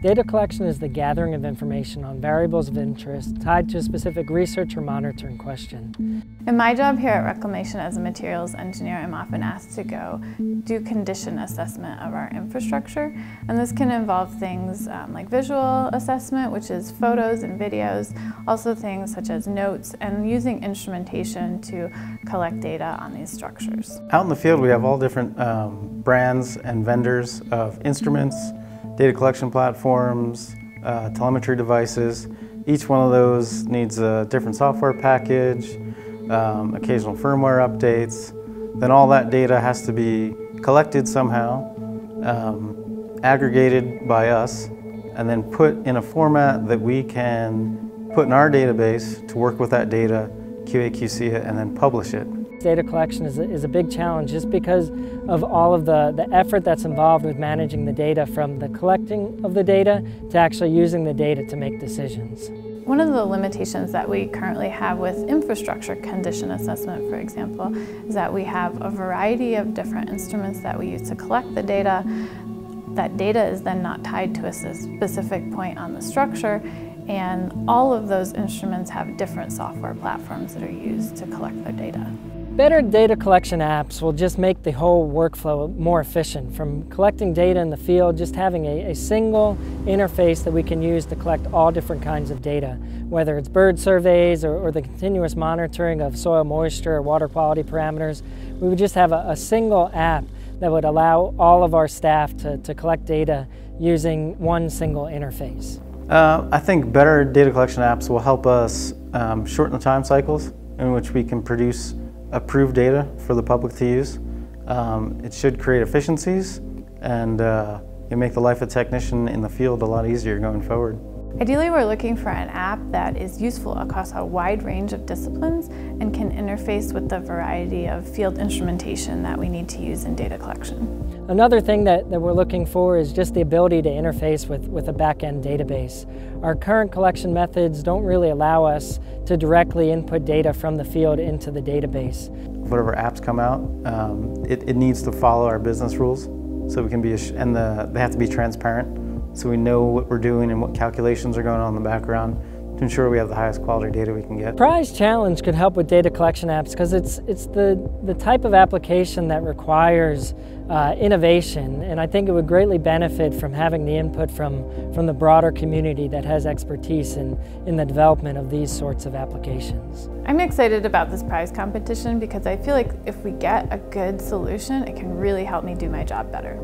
Data collection is the gathering of information on variables of interest tied to a specific research or monitoring question. In my job here at Reclamation as a materials engineer, I'm often asked to go do condition assessment of our infrastructure. And this can involve things um, like visual assessment, which is photos and videos, also things such as notes, and using instrumentation to collect data on these structures. Out in the field, we have all different um, brands and vendors of instruments, data collection platforms, uh, telemetry devices. Each one of those needs a different software package, um, occasional firmware updates. Then all that data has to be collected somehow, um, aggregated by us, and then put in a format that we can put in our database to work with that data, QA/QC it, and then publish it. Data collection is a, is a big challenge just because of all of the, the effort that's involved with managing the data from the collecting of the data to actually using the data to make decisions. One of the limitations that we currently have with infrastructure condition assessment, for example, is that we have a variety of different instruments that we use to collect the data. That data is then not tied to a specific point on the structure, and all of those instruments have different software platforms that are used to collect their data. Better data collection apps will just make the whole workflow more efficient. From collecting data in the field, just having a, a, single interface that we can use to collect all different kinds of data, whether it's bird surveys or, or the continuous monitoring of soil moisture or water quality parameters. We would just have a, a single app that would allow all of our staff to, to collect data using one single interface. Uh, I think better data collection apps will help us um, shorten the time cycles in which we can produce approved data for the public to use. Um, it should create efficiencies and uh, make the life of a technician in the field a lot easier going forward. Ideally, we're looking for an app that is useful across a wide range of disciplines and can interface with the variety of field instrumentation that we need to use in data collection. Another thing that, that we're looking for is just the ability to interface with, with a back-end database. Our current collection methods don't really allow us to directly input data from the field into the database. Whatever apps come out, um, it, it needs to follow our business rules so we can be, and the, they have to be transparent so we know what we're doing and what calculations are going on in the background to ensure we have the highest quality data we can get. Prize Challenge could help with data collection apps because it's, it's the, the type of application that requires uh, innovation and I think it would greatly benefit from having the input from, from the broader community that has expertise in, in the development of these sorts of applications. I'm excited about this prize competition because I feel like if we get a good solution, it can really help me do my job better.